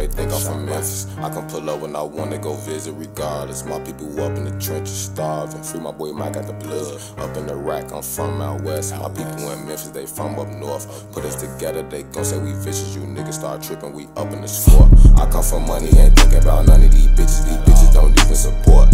they think I'm from Memphis. I can pull up when I wanna go visit, regardless. My people up in the trenches, starving. Free my boy Mike got the blood. Up in the rack, I'm from out west. My people in Memphis, they from up north. Put us together, they gon' say we vicious. You niggas start tripping, we up in the score. I come for money, ain't thinking about none of these bitches. These bitches don't even support.